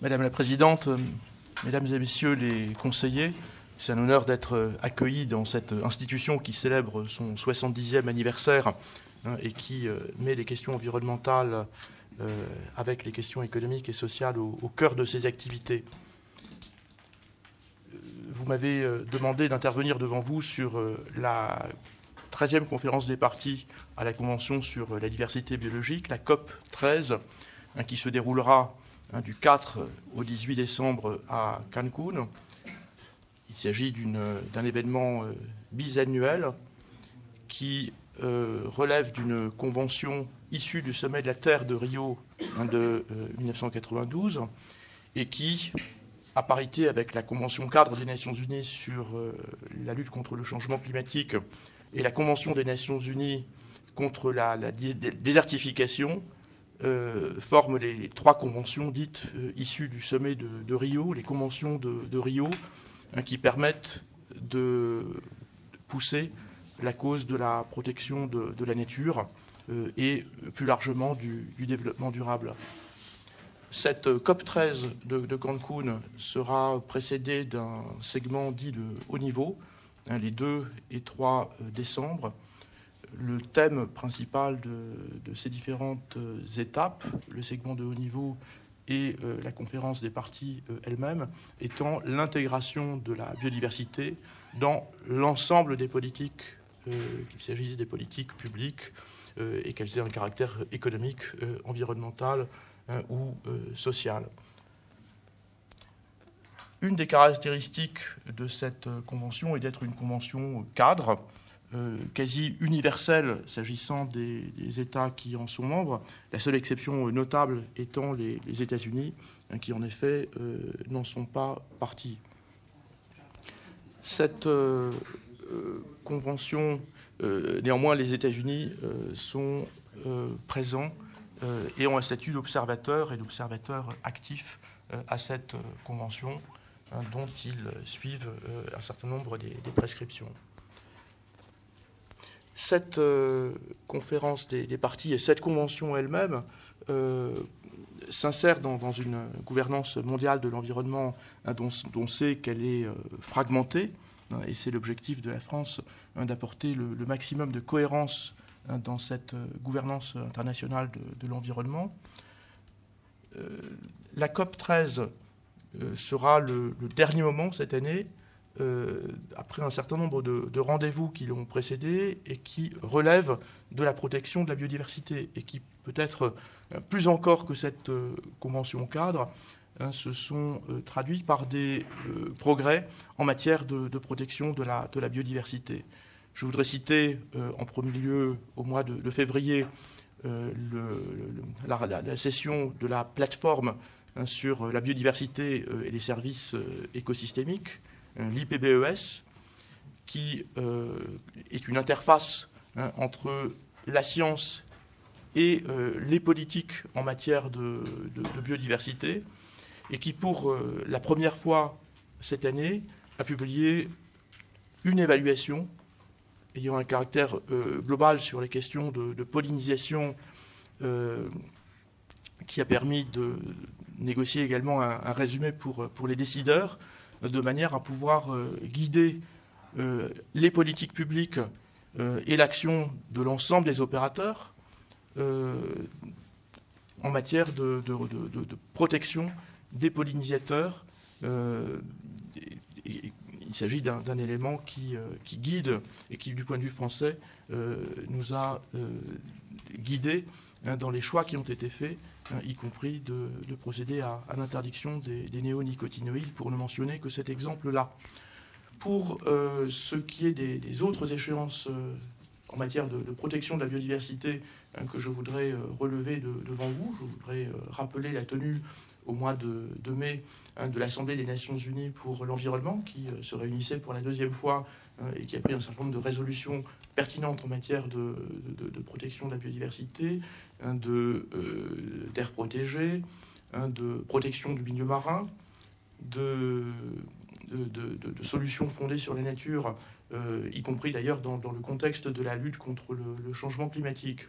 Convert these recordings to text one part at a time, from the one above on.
Madame la Présidente, Mesdames et Messieurs les conseillers, c'est un honneur d'être accueilli dans cette institution qui célèbre son 70e anniversaire hein, et qui euh, met les questions environnementales euh, avec les questions économiques et sociales au, cœur de ses activités. Vous m'avez euh, demandé d'intervenir devant vous sur la 13e conférence des partis à la Convention sur la diversité biologique, la COP 13, hein, qui se déroulera hein, du 4 au 18 décembre à Cancun. Il s'agit d'un événement euh, bisannuel qui euh, relève d'une convention issue du sommet de la Terre de Rio hein, de 1992 euh, et qui, à parité avec la Convention cadre des Nations Unies sur la lutte contre le changement climatique et la Convention des Nations Unies contre la, désertification, forment les trois conventions dites issues du sommet de, Rio, les conventions de Rio, Hein, qui permettent de pousser la cause de la protection de, la nature euh, et plus largement du, développement durable. Cette COP13 de, Cancun sera précédée d'un segment dit de haut niveau, hein, les 2 et 3 euh, décembre. Le thème principal de, ces différentes euh, étapes, le segment de haut niveau et euh, la conférence des parties euh, elle-même étant l'intégration de la biodiversité dans l'ensemble des politiques, qu'il s'agisse des politiques publiques et qu'elles aient un caractère économique, environnemental hein, ou social. Une des caractéristiques de cette convention est d'être une convention cadre euh, quasi universelle s'agissant des, États qui en sont membres, la seule exception notable étant les, États-Unis, hein, qui en effet euh, n'en sont pas partis. Cette euh, convention, néanmoins, les États-Unis sont présents et ont un statut d'observateur et d'observateur actif à cette convention, hein, dont ils suivent un certain nombre des prescriptions cette euh, conférence des, partis et cette convention elle-même euh, s'insère dans, une gouvernance mondiale de l'environnement hein, dont, on sait qu'elle est euh, fragmentée, hein, et c'est l'objectif de la France hein, d'apporter le, maximum de cohérence dans cette gouvernance internationale de, l'environnement. la COP 13 sera le, dernier moment cette année euh, après un certain nombre de, rendez-vous qui l'ont précédé et qui relèvent de la protection de la biodiversité et qui peut-être euh, plus encore que cette euh, convention cadre hein, se sont traduits par des progrès en matière de, protection de la, biodiversité. Je voudrais citer en premier lieu au mois de, février la, session de la plateforme hein, sur la biodiversité et les services écosystémiques l'IPBES, qui euh, est une interface hein, entre la science et euh, les politiques en matière de, biodiversité, et qui, pour euh, la première fois cette année, a publié une évaluation ayant un caractère global sur les questions de, pollinisation, qui a permis de négocier également un, un résumé pour, pour les décideurs, de manière à pouvoir euh, guider euh, les politiques publiques euh, et l'action de l'ensemble des opérateurs en matière de, protection des pollinisateurs. il s'agit d'un élément qui, guide et qui, du point de vue français, nous a guidés hein, dans les choix qui ont été faits Hein, y compris de, procéder à, l'interdiction des, néonicotinoïdes, pour ne mentionner que cet exemple-là. Pour euh, ce qui est des, autres échéances euh, en matière de, protection de la biodiversité hein, que je voudrais euh, relever devant vous, je voudrais rappeler la tenue au mois de, mai hein, de l'Assemblée des Nations Unies pour l'environnement, qui se réunissait pour la deuxième fois et qui a pris un certain nombre de résolutions pertinentes en matière de, protection de la biodiversité, hein, de euh, d'air protégé, hein, de protection du milieu marin, de, solutions fondées sur la nature, euh, y compris d'ailleurs dans, le contexte de la lutte contre le, changement climatique.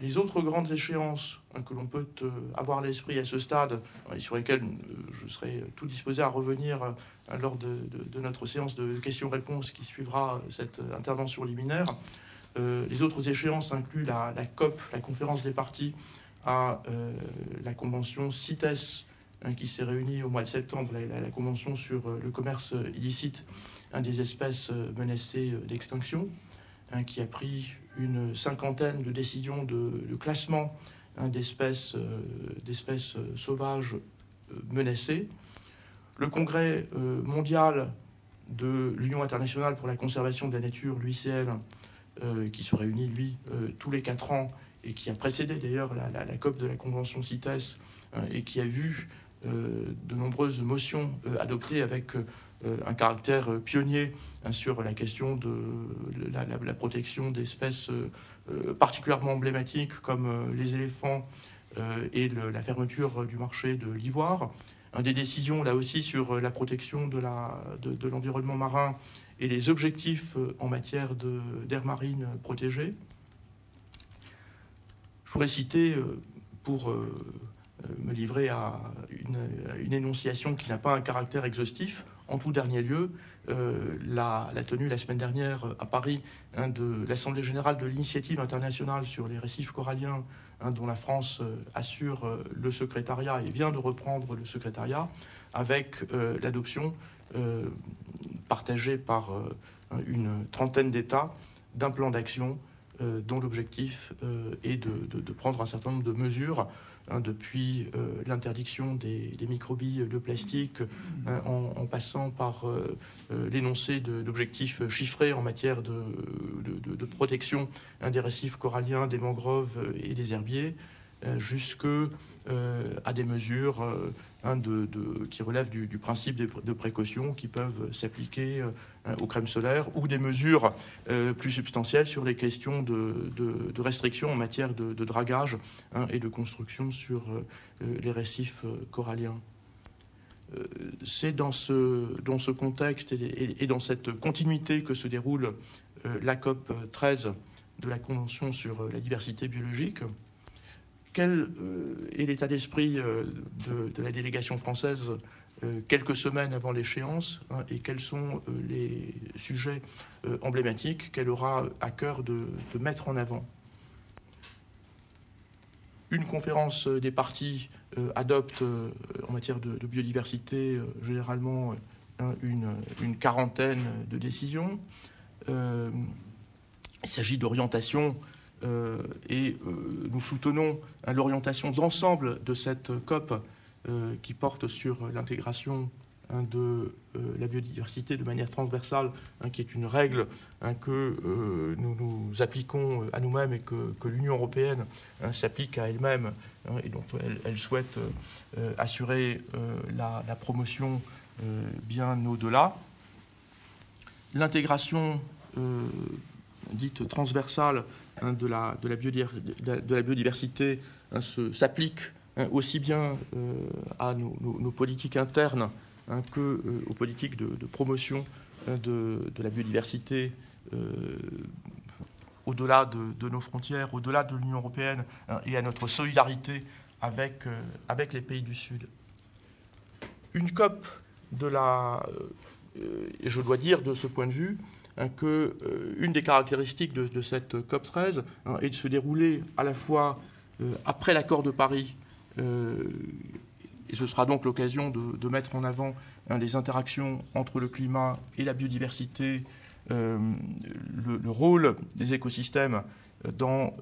Les autres grandes échéances hein, que l'on peut euh, avoir à l'esprit à ce stade, et sur lesquelles euh, je serai tout disposé à revenir euh, lors de, notre séance de questions-réponses qui suivra cette intervention liminaire, les autres échéances incluent la, COP, la conférence des partis, à la convention CITES, hein, qui s'est réunie au mois de septembre, la, convention sur le commerce illicite des espèces menacées d'extinction, hein, qui a pris une cinquantaine de décisions de, classement hein, d'espèces euh, euh, sauvages euh, menacées. Le congrès mondial de l'Union internationale pour la conservation de la nature, l'UICN, qui se réunit, lui, tous les quatre ans et qui a précédé d'ailleurs la, COP de la Convention CITES et qui a vu de nombreuses motions adoptées avec euh, un caractère euh, pionnier hein, sur la question de la, protection d'espèces euh, particulièrement emblématiques comme les éléphants et la fermeture du marché de l'ivoire. Des décisions là aussi sur la protection de l'environnement marin et les objectifs en matière d'air marine protégée. Je pourrais citer, pour me livrer à une énonciation qui n'a pas un caractère exhaustif, en tout dernier lieu, euh, la, tenue la semaine dernière à Paris hein, de l'Assemblée générale de l'initiative internationale sur les récifs coralliens, hein, dont la France euh, assure euh, le secrétariat et vient de reprendre le secrétariat, avec l'adoption partagée par une trentaine d'États d'un plan d'action dont l'objectif est de, prendre un certain nombre de mesures Hein, depuis euh, l'interdiction des, microbilles de plastique, hein, en, passant par euh, euh, l'énoncé d'objectifs chiffrés en matière de, protection hein, des récifs coralliens, des mangroves et des herbiers, jusque à des mesures de, qui relèvent du, principe de, précaution qui peuvent s'appliquer aux crèmes solaires ou des mesures plus substantielles sur les questions de, restrictions en matière de, dragage et de construction sur les récifs coralliens. C'est dans ce, dans ce contexte et, dans cette continuité que se déroule la COP 13 de la Convention sur la diversité biologique quel euh, est l'état d'esprit euh, de, la délégation française euh, quelques semaines avant l'échéance hein, et quels sont les sujets emblématiques qu'elle aura à cœur de, mettre en avant? Une conférence des partis adopte en matière de, biodiversité généralement hein, une, quarantaine de décisions. il s'agit d'orientation euh, et euh, nous soutenons hein, l'orientation d'ensemble de cette COP euh, qui porte sur l'intégration hein, de la biodiversité de manière transversale, hein, qui est une règle que nous nous appliquons à nous-mêmes et que, l'Union européenne s'applique à elle-même et dont elle, souhaite assurer la, promotion bien au-delà. L'intégration dite transversale hein, de, la, de, la biodiversité hein, s'applique hein, aussi bien euh, à nos, politiques internes que euh, aux politiques de, promotion de, la biodiversité euh, au-delà de, nos frontières, au-delà de l'Union européenne et à notre solidarité avec, avec les pays du Sud. Une COP de la, je dois dire de ce point de vue, Hein, que euh, une des caractéristiques de, cette COP 13 hein, est de se dérouler à la fois euh, après l'accord de Paris, euh, et ce sera donc l'occasion de, mettre en avant hein, les interactions entre le climat et la biodiversité, le, rôle des écosystèmes dans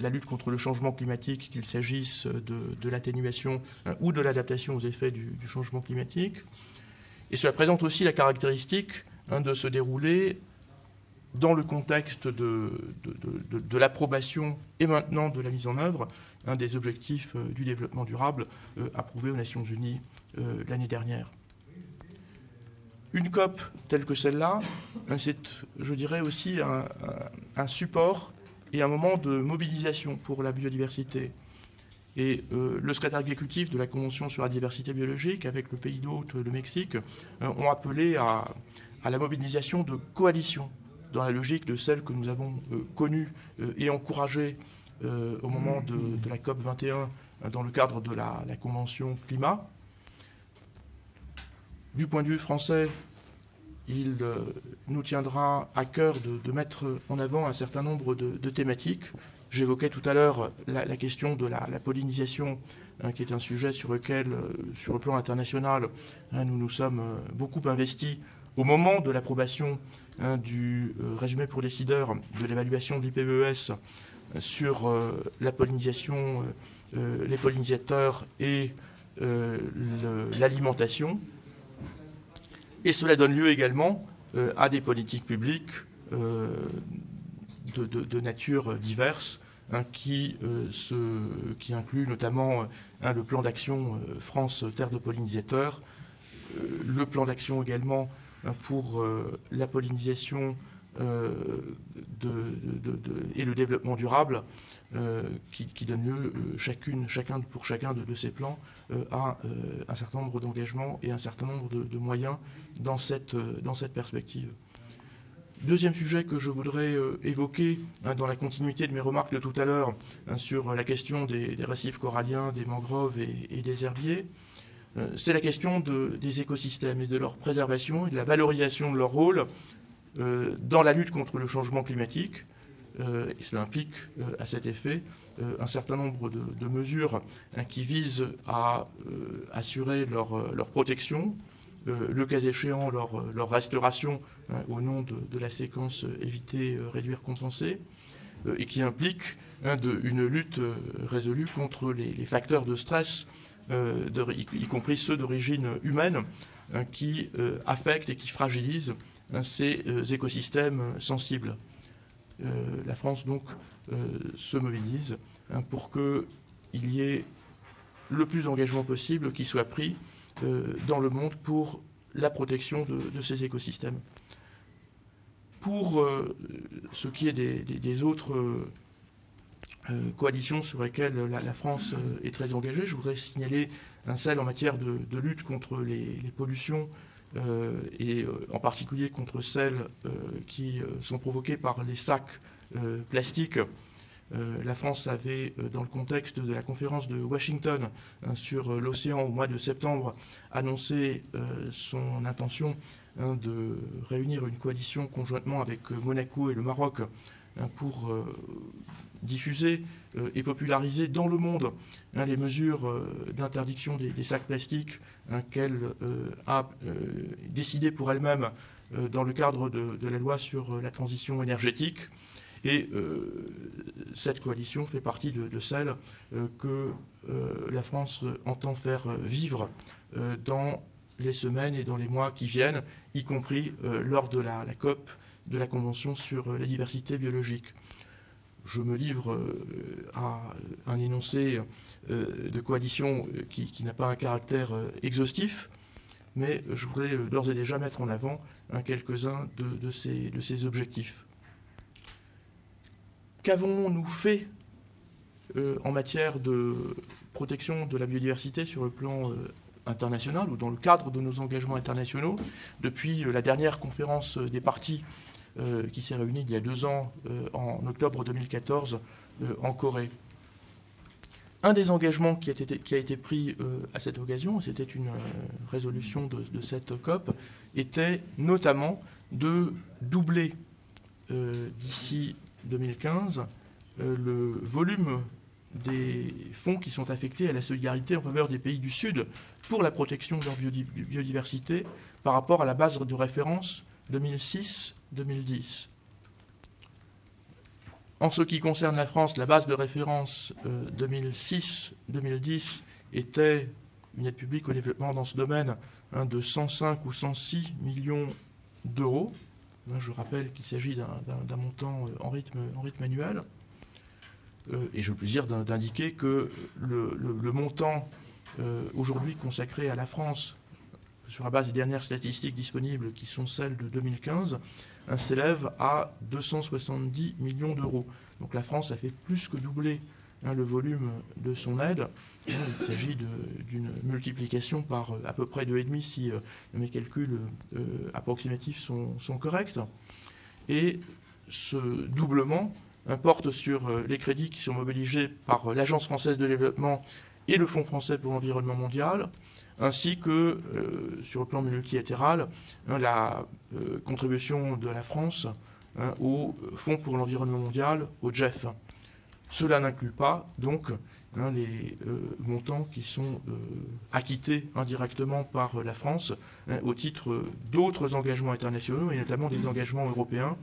la lutte contre le changement climatique, qu'il s'agisse de, l'atténuation ou de l'adaptation aux effets du, changement climatique. Et cela présente aussi la caractéristique de se dérouler dans le contexte de, l'approbation et maintenant de la mise en œuvre des objectifs euh, du développement durable euh, approuvés aux Nations Unies euh, l'année dernière. Une COP telle que celle-là, c'est, je dirais, aussi un, support et un moment de mobilisation pour la biodiversité. Et le secrétaire exécutif de la Convention sur la diversité biologique, avec le pays d'hôte, le Mexique, ont appelé à la mobilisation de coalitions dans la logique de celle que nous avons euh, connue euh, et encouragée au moment de, la COP 21 dans le cadre de la, Convention climat. Du point de vue français, il nous tiendra à cœur de, mettre en avant un certain nombre de, thématiques. J'évoquais tout à l'heure la, question de la, pollinisation, hein, qui est un sujet sur lequel, sur le plan international, hein, nous nous sommes beaucoup investis au moment de l'approbation hein, du euh, résumé pour décideurs de l'évaluation de l'IPBES euh, sur euh, la pollinisation, les pollinisateurs et l'alimentation. Et cela donne lieu également à des politiques publiques de, nature diverse, hein, qui, incluent notamment hein, le plan d'action France Terre de pollinisateurs, le plan d'action également pour euh, la pollinisation euh, et le développement durable euh, qui, donne lieu chacune, chacun, pour chacun de, ces plans à un certain nombre d'engagements et un certain nombre de, moyens dans cette, dans cette perspective. Deuxième sujet que je voudrais évoquer hein, dans la continuité de mes remarques de tout à l'heure hein, sur la question des, récifs coralliens, des mangroves et des herbiers. Euh, c'est la question des écosystèmes et de leur préservation et de la valorisation de leur rôle euh, dans la lutte contre le changement climatique. Euh, cela implique à cet effet un certain nombre de, mesures hein, qui visent à assurer leur, protection, le cas échéant leur, restauration hein, au nom de, la séquence éviter, réduire, compenser, et qui impliquent hein, une lutte résolue contre les facteurs de stress euh, y, compris ceux d'origine humaine, hein, qui euh, affectent et qui fragilisent hein, ces euh, écosystèmes sensibles. la France donc se mobilise hein, pour qu'il y ait le plus d'engagement possible qui soit pris dans le monde pour la protection de, ces écosystèmes. Pour ce qui est des autres euh, coalition sur laquelle la, France euh, est très engagée. Je voudrais signaler un celle en matière de, lutte contre les, pollutions euh, et en particulier contre celles qui sont provoquées par les sacs plastiques. la France avait, dans le contexte de la conférence de Washington hein, sur l'océan au mois de septembre, annoncé son intention hein, de réunir une coalition conjointement avec Monaco et le Maroc hein, pour diffuser euh, et populariser dans le monde hein, les mesures euh, d'interdiction des, sacs plastiques hein, qu'elle euh, a décidé pour elle-même dans le cadre de, la loi sur la transition énergétique. Et cette coalition fait partie de, celle que la France entend faire vivre dans les semaines et dans les mois qui viennent, y compris lors de la, la, COP de la Convention sur la diversité biologique je me livre euh, à un énoncé euh, de coalition euh, qui, n'a pas un caractère exhaustif, mais je voudrais d'ores et déjà mettre en avant quelques-uns de, ces, objectifs. Qu'avons-nous fait en matière de protection de la biodiversité sur le plan international ou dans le cadre de nos engagements internationaux depuis la dernière conférence des partis euh, qui s'est réunie il y a deux ans, euh, en octobre 2014, euh, en Corée. Un des engagements qui a été pris à cette occasion, c'était une résolution de, cette COP, était notamment de doubler d'ici 2015 le volume des fonds qui sont affectés à la solidarité en faveur des pays du Sud pour la protection de leur biodiversité par rapport à la base de référence 2006-2010. En ce qui concerne la France, la base de référence 2006-2010 euh, était une aide publique au développement dans ce domaine hein, de 105 ou 106 millions d'euros. Hein, je rappelle qu'il s'agit d'un montant euh, en rythme, annuel. Euh, et j'ai le plaisir d'indiquer que le, montant aujourd'hui consacré à la France sur la base des dernières statistiques disponibles, qui sont celles de 2015, s'élève à 270 millions d'euros. Donc la France a fait plus que doubler hein, le volume de son aide. Il s'agit d'une multiplication par euh, à peu près 2,5 si euh, mes calculs euh, approximatifs sont, corrects. Et ce doublement porte sur les crédits qui sont mobilisés par l'Agence française de développement et le Fonds français pour l'environnement mondial, ainsi que sur le plan multilatéral, hein, la contribution de la France hein, au Fonds pour l'environnement mondial, au GEF. Cela n'inclut pas donc hein, les euh, montants qui sont euh, acquittés indirectement par la France hein, au titre d'autres engagements internationaux et notamment des engagements européens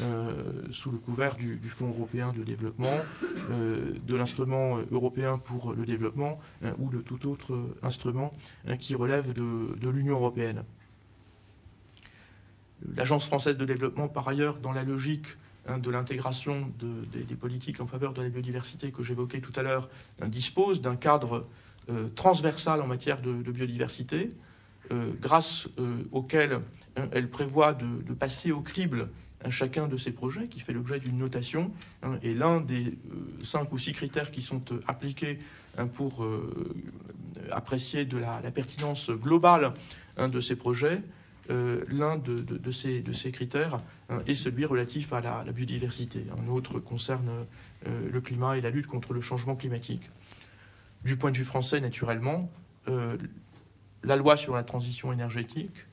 euh, sous le couvert du, Fonds européen de développement, de l'instrument européen pour le développement hein, ou de tout autre instrument qui relève de l'Union européenne. L'Agence française de développement, par ailleurs, dans la logique Hein, de l'intégration des, politiques en faveur de la biodiversité que j'évoquais tout à l'heure hein, dispose d'un cadre euh, transversal en matière de, biodiversité, euh, grâce euh, auquel hein, elle prévoit de, passer au crible chacun de ces projets qui fait l'objet d'une notation. et l'un des cinq ou six critères qui sont appliqués pour apprécier de la, la, pertinence globale de ces projets euh, l'un de, ces, critères hein, est celui relatif à la, biodiversité. Un autre concerne euh, le climat et la lutte contre le changement climatique. Du point de vue français, naturellement, euh, la loi sur la transition énergétique,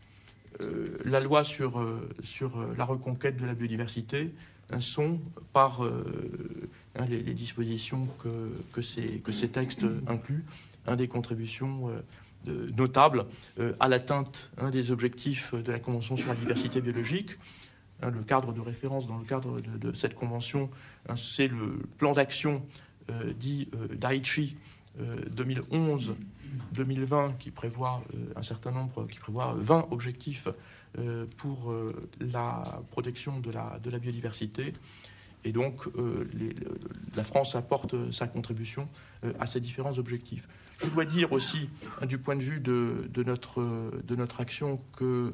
la loi sur, la reconquête de la biodiversité hein, sont, par hein, les, dispositions que, ces, que ces textes incluent, un des contributions notable euh, à l'atteinte des objectifs de la Convention sur la diversité biologique. Hein, le cadre de référence dans le cadre de, cette convention, hein, c'est le plan d'action euh, dit euh, Daiichi 2011-2020 qui prévoit un certain nombre, qui prévoit 20 objectifs pour la protection de la, de la biodiversité. Et donc, la France apporte sa contribution à ces différents objectifs. Je dois dire aussi, hein, du point de vue de, notre, de notre, action, que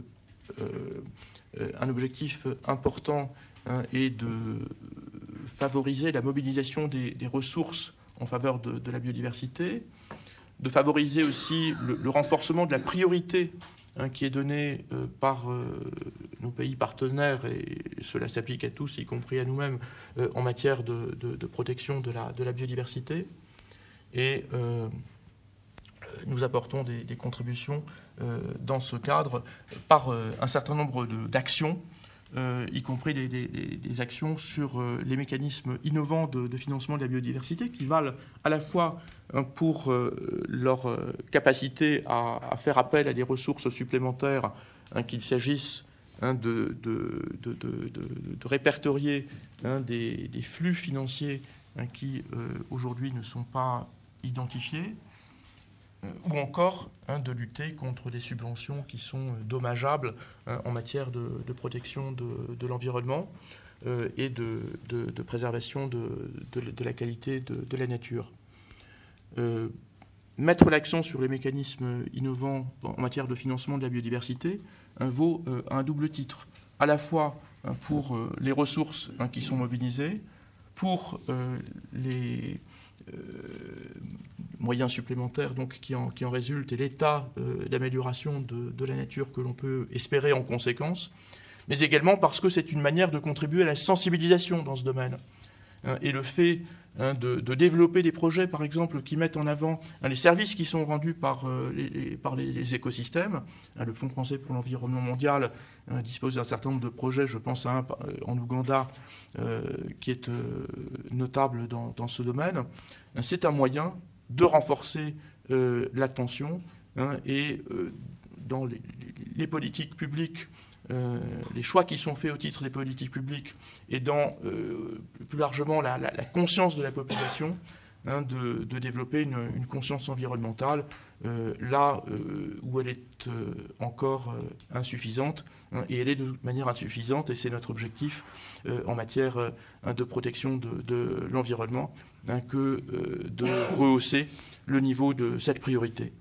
euh, un objectif important hein, est de favoriser la mobilisation des, ressources en faveur de, la biodiversité, de favoriser aussi le, renforcement de la priorité hein, qui est donnée euh, par euh, nos pays partenaires, et cela s'applique à tous, y compris à nous-mêmes, en matière de, protection de la, de la biodiversité. Et nous apportons des, contributions euh, dans ce cadre par euh, un certain nombre d'actions, euh, y compris des, actions sur les mécanismes innovants de, financement de la biodiversité qui valent à la fois hein, pour leur capacité à, faire appel à des ressources supplémentaires, hein, qu'il s'agisse hein, de, répertorier des, flux financiers qui aujourd'hui ne sont pas identifiés, euh, ou encore hein, de lutter contre des subventions qui sont euh, dommageables hein, en matière de, protection de, l'environnement euh, et de, préservation de, la qualité de, la nature. mettre l'accent sur les mécanismes innovants en matière de financement de la biodiversité hein, vaut un double titre, à la fois pour les ressources qui sont mobilisées, pour les moyens supplémentaires donc, qui, en, qui en résultent et l'état euh, d'amélioration de, de, la nature que l'on peut espérer en conséquence, mais également parce que c'est une manière de contribuer à la sensibilisation dans ce domaine. Hein, et le fait hein, de, développer des projets, par exemple, qui mettent en avant hein, les services qui sont rendus par, euh, les, par les, écosystèmes. le Fonds français pour l'environnement mondial dispose d'un certain nombre de projets, je pense à un euh, en Ouganda, qui est notable dans, dans ce domaine. C'est un moyen de renforcer euh, l'attention hein, et euh, dans les, politiques publiques, euh, les choix qui sont faits au titre des politiques publiques et dans plus largement la, conscience de la population, hein, de, développer une, conscience environnementale là où elle est encore insuffisante, hein, et elle est de toute manière insuffisante, et c'est notre objectif en matière de protection de l'environnement que euh, de rehausser le niveau de cette priorité.